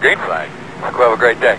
Green flag. Hope you have a great day.